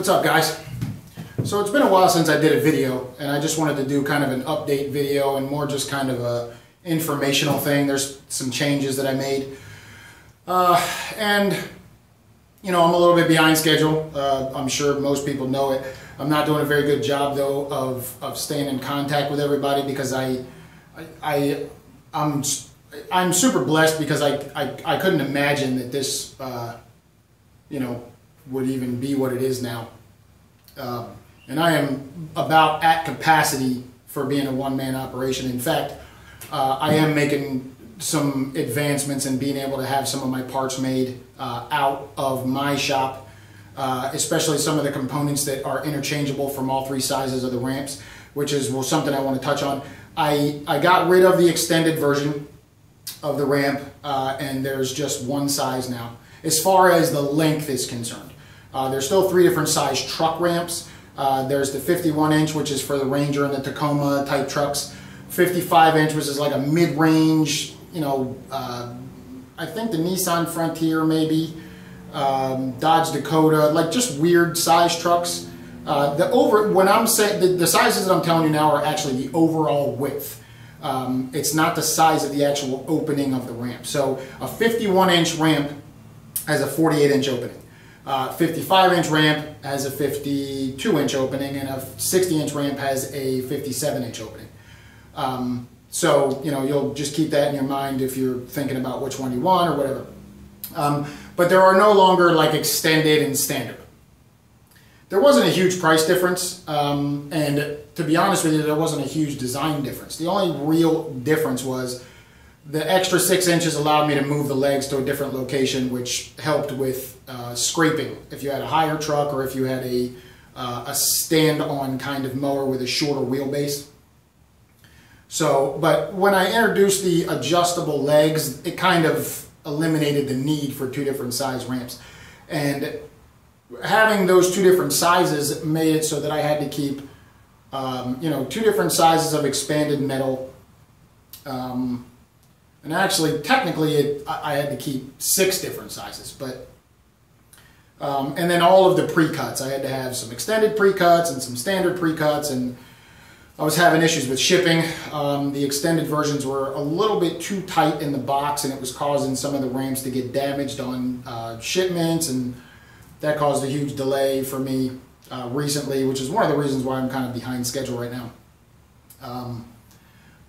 What's up guys? So it's been a while since I did a video and I just wanted to do kind of an update video and more just kind of a informational thing. There's some changes that I made. Uh, and you know, I'm a little bit behind schedule. Uh, I'm sure most people know it. I'm not doing a very good job though of, of staying in contact with everybody because I, I, I I'm, I'm super blessed because I, I, I couldn't imagine that this, uh, you know, would even be what it is now. Um, and I am about at capacity for being a one-man operation. In fact, uh, I am making some advancements in being able to have some of my parts made uh, out of my shop, uh, especially some of the components that are interchangeable from all three sizes of the ramps, which is well, something I want to touch on. I, I got rid of the extended version of the ramp, uh, and there's just one size now. As far as the length is concerned, uh, there's still three different size truck ramps. Uh, there's the 51 inch, which is for the Ranger and the Tacoma type trucks. 55 inch, which is like a mid-range, you know, uh, I think the Nissan Frontier maybe, um, Dodge Dakota, like just weird size trucks. Uh, the over when I'm saying the, the, sizes that I'm telling you now are actually the overall width. Um, it's not the size of the actual opening of the ramp. So a 51 inch ramp has a 48 inch opening. Uh, 55 inch ramp has a 52 inch opening and a 60 inch ramp has a 57 inch opening. Um, so, you know, you'll just keep that in your mind if you're thinking about which one you want or whatever. Um, but there are no longer like extended and standard. There wasn't a huge price difference, um, and to be honest with you, there wasn't a huge design difference. The only real difference was the extra six inches allowed me to move the legs to a different location, which helped with uh, scraping. If you had a higher truck or if you had a, uh, a stand-on kind of mower with a shorter wheelbase. So, but when I introduced the adjustable legs, it kind of eliminated the need for two different size ramps. And having those two different sizes made it so that I had to keep, um, you know, two different sizes of expanded metal. Um, and actually, technically, it, I had to keep six different sizes, but um, and then all of the pre-cuts. I had to have some extended pre-cuts and some standard pre-cuts, and I was having issues with shipping. Um, the extended versions were a little bit too tight in the box, and it was causing some of the ramps to get damaged on uh, shipments, and that caused a huge delay for me uh, recently, which is one of the reasons why I'm kind of behind schedule right now. Um,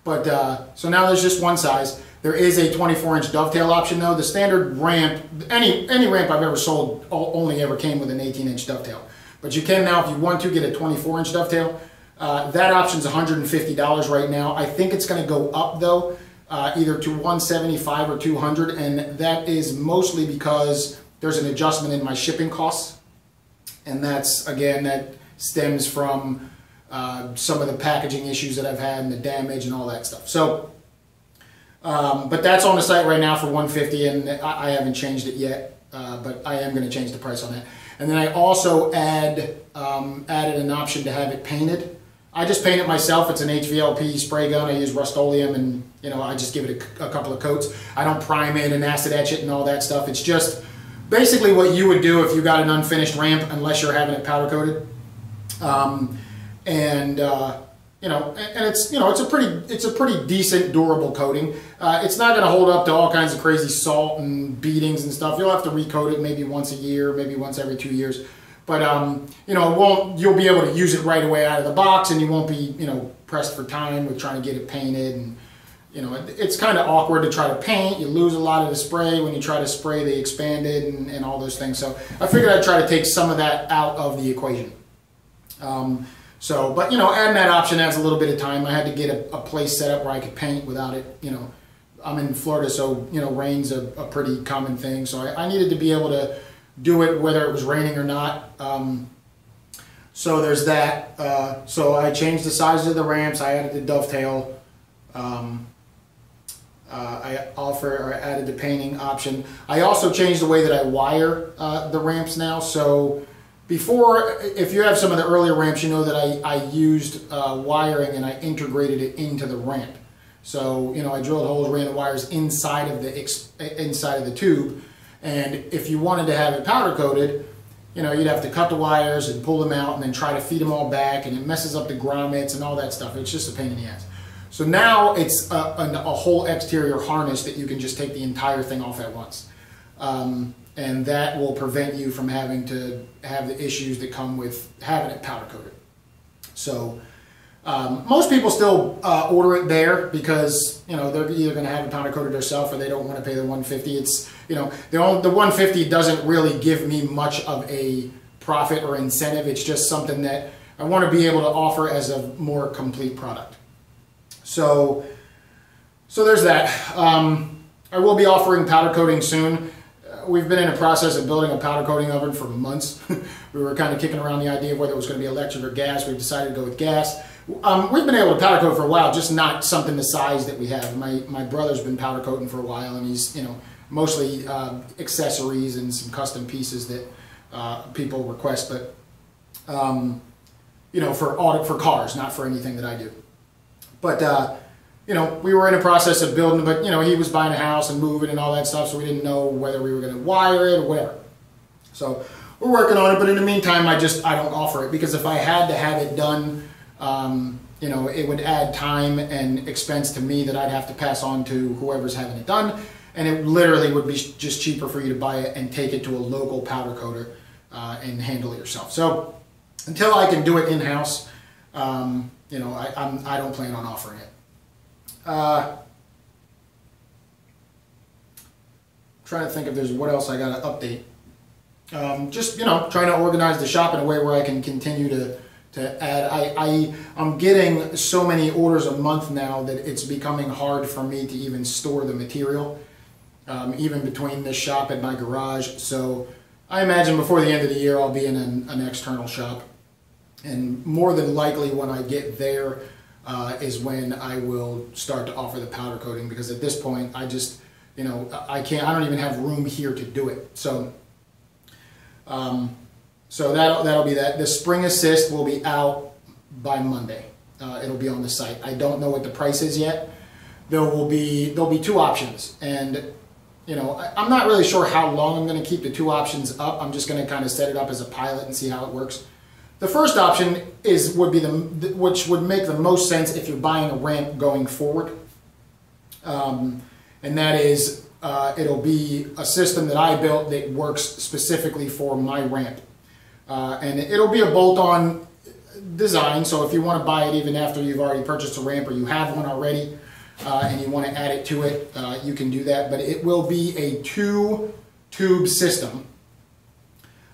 but uh, so now there's just one size. There is a 24 inch dovetail option though. The standard ramp, any, any ramp I've ever sold only ever came with an 18 inch dovetail. But you can now, if you want to, get a 24 inch dovetail. Uh, that option's $150 right now. I think it's gonna go up though, uh, either to 175 or 200 and that is mostly because there's an adjustment in my shipping costs. And that's, again, that stems from uh, some of the packaging issues that I've had and the damage and all that stuff. So um, but that's on the site right now for 150 and I, I haven't changed it yet, uh, but I am going to change the price on that. And then I also add um, added an option to have it painted. I just paint it myself. It's an HVLP spray gun. I use Rust-Oleum and you know I just give it a, a, couple of coats. I don't prime it and acid etch it and all that stuff. It's just basically what you would do if you got an unfinished ramp unless you're having it powder coated. Um, and uh, you know, and it's you know it's a pretty it's a pretty decent durable coating. Uh, it's not going to hold up to all kinds of crazy salt and beatings and stuff. You'll have to recoat it maybe once a year, maybe once every two years. But um, you know, won't you'll be able to use it right away out of the box, and you won't be you know pressed for time with trying to get it painted. And you know, it, it's kind of awkward to try to paint. You lose a lot of the spray when you try to spray the expanded and, and all those things. So I figured I'd try to take some of that out of the equation. Um, so, but you know, adding that option adds a little bit of time. I had to get a, a, place set up where I could paint without it, you know, I'm in Florida, so, you know, rain's a, a pretty common thing. So I, I, needed to be able to do it whether it was raining or not. Um, so there's that. Uh, so I changed the size of the ramps. I added the dovetail. Um, uh, I offer or added the painting option. I also changed the way that I wire uh, the ramps now. So before, if you have some of the earlier ramps, you know that I, I used uh, wiring and I integrated it into the ramp. So, you know, I drilled holes, ran the wires inside of the inside of the tube. And if you wanted to have it powder coated, you know, you'd have to cut the wires and pull them out and then try to feed them all back and it messes up the grommets and all that stuff. It's just a pain in the ass. So now it's a, a, a whole exterior harness that you can just take the entire thing off at once. Um, and that will prevent you from having to have the issues that come with having it powder coated. So um, most people still uh, order it there because you know they're either going to have it powder coated themselves or they don't want to pay the 150. It's you know the only, the 150 doesn't really give me much of a profit or incentive. It's just something that I want to be able to offer as a more complete product. So so there's that. Um, I will be offering powder coating soon we've been in a process of building a powder coating oven for months. we were kind of kicking around the idea of whether it was going to be electric or gas. We've decided to go with gas. Um, we've been able to powder coat for a while, just not something the size that we have. My, my brother's been powder coating for a while, and he's, you know, mostly uh, accessories and some custom pieces that uh, people request, but, um, you know, for audit for cars, not for anything that I do. But, uh, you know, we were in a process of building, but, you know, he was buying a house and moving and all that stuff, so we didn't know whether we were going to wire it or whatever. So we're working on it, but in the meantime, I just, I don't offer it because if I had to have it done, um, you know, it would add time and expense to me that I'd have to pass on to whoever's having it done. And it literally would be just cheaper for you to buy it and take it to a local powder coater uh, and handle it yourself. So until I can do it in-house, um, you know, I, I'm, I don't plan on offering it. Uh, trying to think if there's what else I got to update. Um, just you know, trying to organize the shop in a way where I can continue to to add. I, I I'm getting so many orders a month now that it's becoming hard for me to even store the material, um, even between this shop and my garage. So I imagine before the end of the year I'll be in an, an external shop, and more than likely when I get there uh, is when I will start to offer the powder coating because at this point I just, you know, I can't, I don't even have room here to do it. So, um, so that'll, that'll be that. The spring assist will be out by Monday. Uh, it'll be on the site. I don't know what the price is yet. There will be, there'll be two options and you know, I'm not really sure how long I'm going to keep the two options up. I'm just going to kind of set it up as a pilot and see how it works. The first option is would be the which would make the most sense if you're buying a ramp going forward, um, and that is uh, it'll be a system that I built that works specifically for my ramp, uh, and it'll be a bolt-on design. So if you want to buy it even after you've already purchased a ramp or you have one already, uh, and you want to add it to it, uh, you can do that. But it will be a two-tube system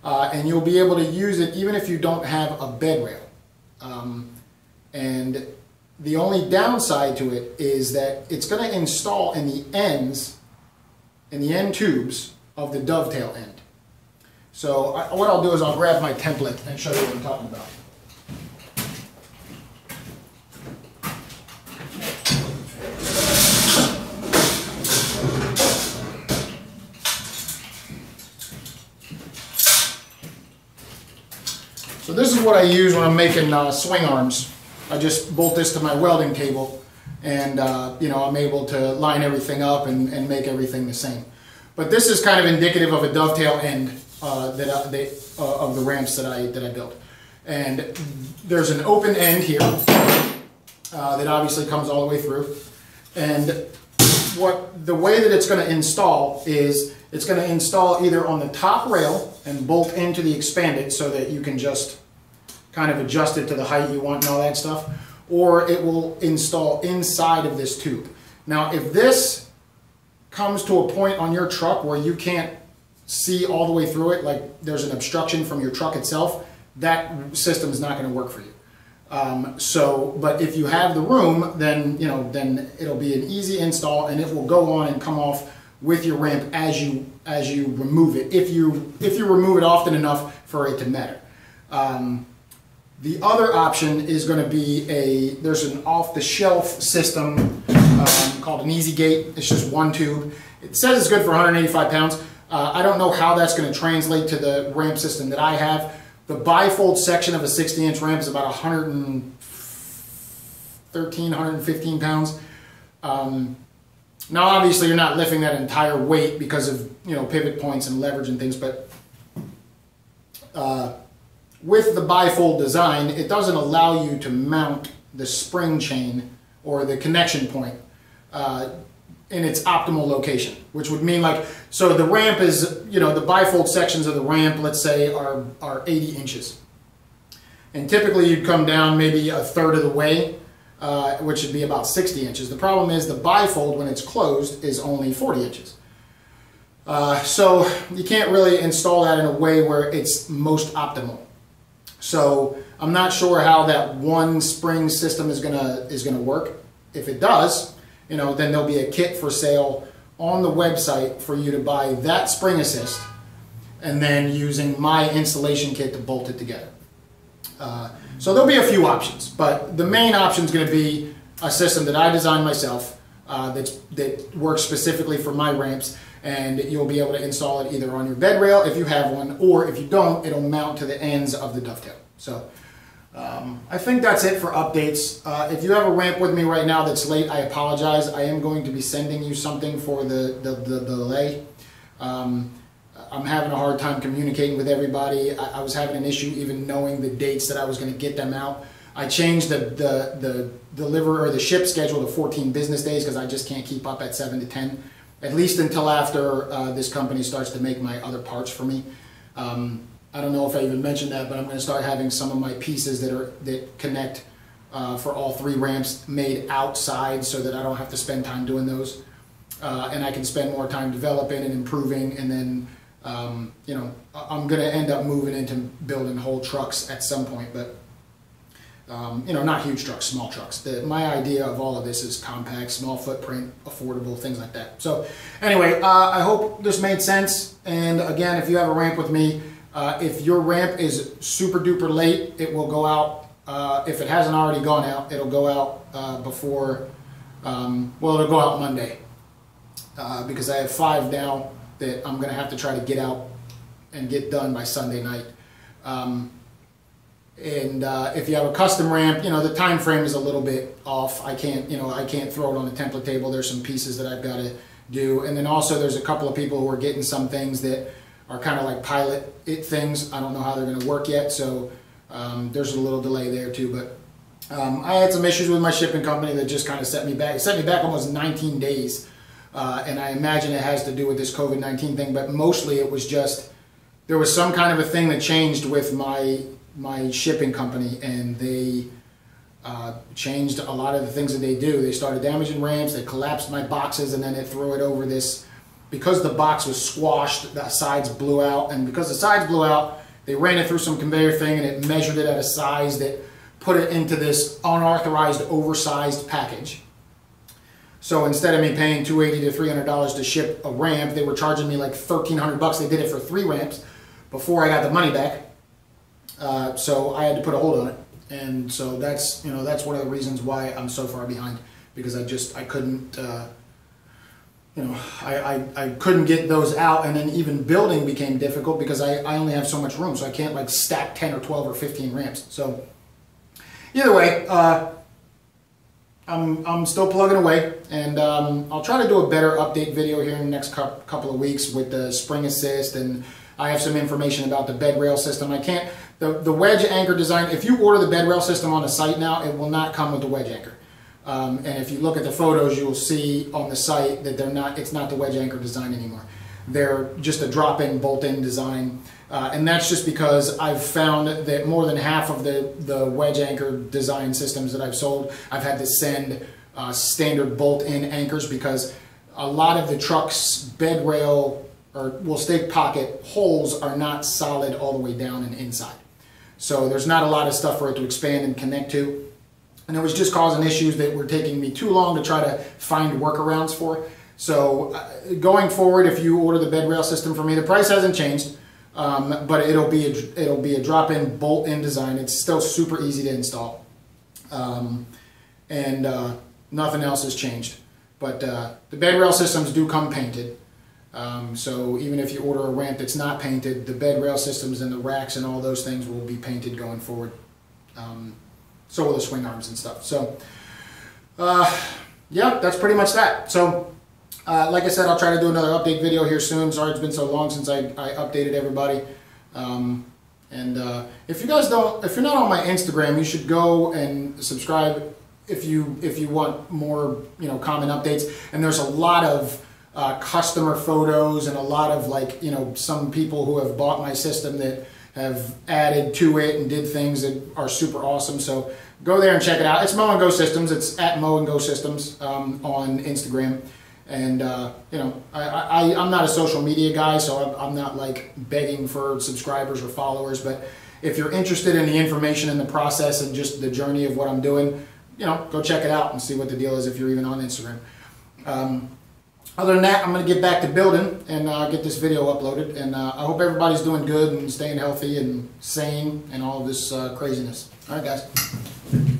uh, and you'll be able to use it even if you don't have a bed rail. Um, and the only downside to it is that it's going to install in the ends, in the end tubes of the dovetail end. So I, what I'll do is I'll grab my template and show you what I'm talking about. So this is what I use when I'm making uh, swing arms. I just bolt this to my welding table and uh, you know I'm able to line everything up and, and make everything the same. But this is kind of indicative of a dovetail end uh, that, they, uh, of the ramps that I, that I built. And there's an open end here uh, that obviously comes all the way through. And what the way that it's going to install is it's going to install either on the top rail and bolt into the expanded so that you can just kind of adjust it to the height you want and all that stuff, or it will install inside of this tube. Now, if this comes to a point on your truck where you can't see all the way through it, like there's an obstruction from your truck itself, that system is not going to work for you. Um, so, but if you have the room, then, you know, then it'll be an easy install and it will go on and come off with your ramp as you as you remove it if you if you remove it often enough for it to matter. Um, the other option is going to be a there's an off-the-shelf system um, called an Easy Gate. It's just one tube. It says it's good for 185 pounds. Uh, I don't know how that's going to translate to the ramp system that I have. The bifold section of a 60 inch ramp is about 113, 115 pounds. Um, now, obviously, you're not lifting that entire weight because of you know pivot points and leverage and things, but uh, with the bifold design, it doesn't allow you to mount the spring chain or the connection point uh, in its optimal location, which would mean like, so the ramp is, you know, the bifold sections of the ramp, let's say, are, are 80 inches. And typically you'd come down maybe a third of the way, uh, which would be about 60 inches. The problem is the bifold, when it's closed, is only 40 inches. Uh, so you can't really install that in a way where it's most optimal. So I'm not sure how that one spring system is gonna is gonna work. If it does, you know, then there'll be a kit for sale on the website for you to buy that spring assist and then using my installation kit to bolt it together. Uh, so there'll be a few options, but the main option is going to be a system that I designed myself uh, that works specifically for my ramps and you'll be able to install it either on your bed rail if you have one or if you don't, it'll mount to the ends of the dovetail. So um, I think that's it for updates. Uh, if you have a ramp with me right now that's late, I apologize. I am going to be sending you something for the, the, the, the delay. Um, I'm having a hard time communicating with everybody. I, I, was having an issue even knowing the dates that I was going to get them out. I changed the, the, the deliver or the ship schedule to 14 business days because I just can't keep up at 7 to 10, at least until after uh, this company starts to make my other parts for me. Um, I don't know if I even mentioned that, but I'm going to start having some of my pieces that are that connect uh, for all three ramps made outside so that I don't have to spend time doing those. Uh, and I can spend more time developing and improving and then um, you know I'm going to end up moving into building whole trucks at some point but um, you know not huge trucks small trucks. The, my idea of all of this is compact small footprint affordable things like that. So anyway uh, I hope this made sense. And again if you have a ramp with me uh, if your ramp is super duper late, it will go out. Uh, if it hasn't already gone out, it'll go out uh, before, um, well, it'll go out Monday. Uh, because I have five now that I'm going to have to try to get out and get done by Sunday night. Um, and uh, if you have a custom ramp, you know, the time frame is a little bit off. I can't, you know, I can't throw it on the template table. There's some pieces that I've got to do. And then also there's a couple of people who are getting some things that are kind of like pilot it things. I don't know how they're going to work yet, so um, there's a little delay there too. But um, I had some issues with my shipping company that just kind of set me back. It set me back almost 19 days, uh, and I imagine it has to do with this COVID-19 thing. But mostly it was just there was some kind of a thing that changed with my my shipping company, and they. Uh, changed a lot of the things that they do. They started damaging ramps, they collapsed my boxes, and then they threw it over this because the box was squashed, the sides blew out, and because the sides blew out, they ran it through some conveyor thing and it measured it at a size that put it into this unauthorized, oversized package. So instead of me paying 280 to $300 to ship a ramp, they were charging me like 1300 bucks. They did it for three ramps before I got the money back. Uh, so I had to put a hold on it. And so that's, you know, that's one of the reasons why I'm so far behind because I just, I couldn't, uh, you know, I, I, I couldn't get those out and then even building became difficult because I, I only have so much room so I can't like stack 10 or 12 or 15 ramps. So either way, uh, I'm, I'm still plugging away and um, I'll try to do a better update video here in the next couple of weeks with the spring assist and I have some information about the bed rail system. I can't, the, the wedge anchor design, if you order the bed rail system on the site now, it will not come with the wedge anchor. Um, and if you look at the photos, you'll see on the site that they're not, it's not the wedge anchor design anymore. They're just a drop-in, bolt-in design. Uh, and that's just because I've found that more than half of the, the wedge anchor design systems that I've sold, I've had to send uh, standard bolt-in anchors because a lot of the truck's bed rail or well stake pocket holes are not solid all the way down and inside. So there's not a lot of stuff for it to expand and connect to and it was just causing issues that were taking me too long to try to find workarounds for. So uh, going forward, if you order the bed rail system from me, the price hasn't changed, um, but it'll be a, it'll be a drop-in bolt-in design. It's still super easy to install, um, and uh, nothing else has changed. But uh, the bed rail systems do come painted. Um, so even if you order a ramp that's not painted, the bed rail systems and the racks and all those things will be painted going forward. So will the swing arms and stuff. So, uh, yeah, that's pretty much that. So, uh, like I said, I'll try to do another update video here soon. Sorry it's been so long since I, I updated everybody. Um, And uh, if you guys don't, if you're not on my Instagram, you should go and subscribe if you if you want more, you know, common updates. And there's a lot of uh, customer photos and a lot of like, you know, some people who have bought my system that have added to it and did things that are super awesome. So go there and check it out. It's Mow and Go Systems. It's at Mow and Go Systems um, on Instagram. And uh, you know, I, I I'm not a social media guy, so I'm, I'm not like begging for subscribers or followers. But if you're interested in the information and the process and just the journey of what I'm doing, you know, go check it out and see what the deal is if you're even on Instagram. Um, other than that, I'm going to get back to building and uh, get this video uploaded. And uh, I hope everybody's doing good and staying healthy and sane and all this uh, craziness. All right, guys.